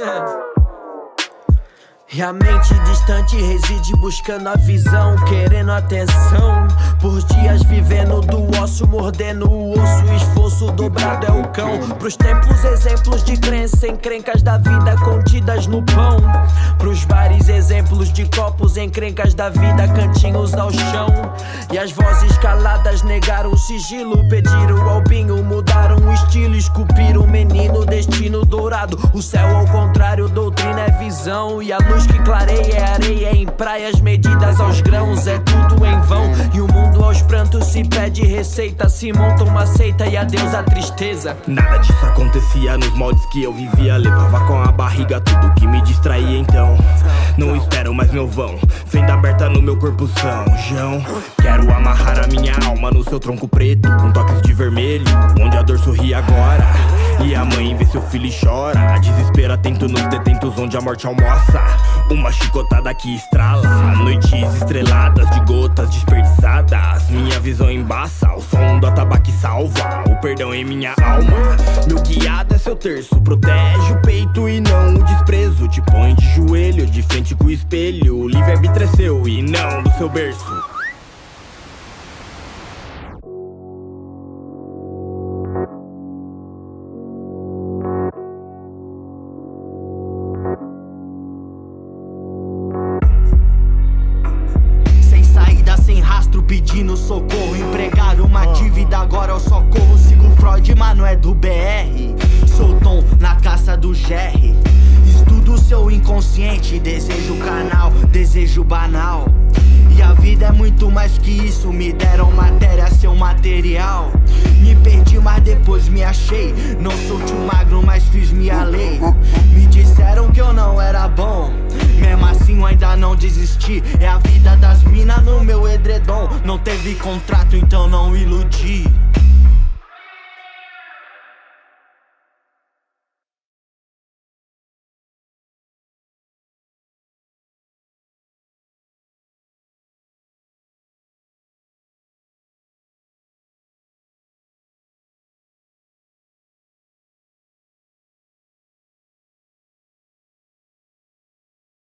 Yeah. E a mente distante reside buscando a visão, querendo atenção. Por dias vivendo do osso, mordendo o osso, esforço dobrado é o cão. Pros templos, exemplos de crença, encrencas da vida contidas no pão. Pros bares, exemplos de copos, encrencas da vida, cantinhos ao chão. E as vozes caladas negaram o sigilo, pediram ao binho, mudaram o estilo, esculpiram o menino, destino dourado. O céu ao contrário, doutrina é visão e a luz que clareia é areia em praias medidas aos grãos, é tudo em vão. E o mundo aos prantos se pede receita, se monta uma seita e adeus a tristeza. Nada disso acontecia nos moldes que eu vivia. Levava com a barriga tudo que me distraía então. Não espero mais meu vão, fenda aberta no meu corpo são. João, quero amarrar a minha alma no seu tronco preto, com toques de vermelho, onde a dor sorri agora. E a mãe vê seu filho e chora. Atento nos detentos onde a morte almoça. Uma chicotada que estrala. Noites estreladas de gotas desperdiçadas. Minha visão embaça. O som do atabaque salva. O perdão em minha alma. Meu guiado é seu terço. Protege o peito e não o desprezo. Te põe de joelho, de frente com o espelho. O livre-arbítrio é seu e não do seu berço. Pedindo socorro. Empregar uma dívida, agora eu só corro. Sigo Freud, mas não é do BR. Sou Tom na caça do GR. Estudo seu inconsciente, desejo canal, desejo banal. E a vida é muito mais que isso. Me deram matéria, seu material. Me perdi, mas depois me achei. Não sou tio magro, mas fiz minha lei. Me disseram que eu não era bom. Mesmo assim, eu ainda não desisti. Não teve contrato, então não iludi.